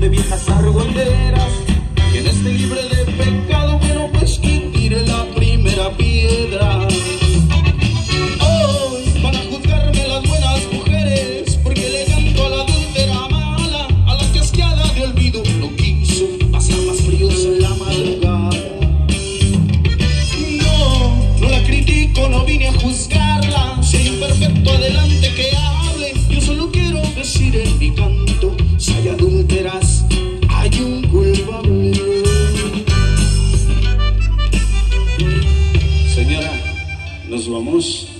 de viejas argoleras. Quien esté libre de pecado, bueno, pues que tire la primera piedra. Hoy van a juzgarme las buenas mujeres, porque le canto a la adúltera mala, a la cascada de olvido no quiso pasar más fríos en la madrugada. No, no la critico, no vine a juzgarla. Si hay un perfecto adelante que hable, yo solo quiero decir en mi canto. nos vamos?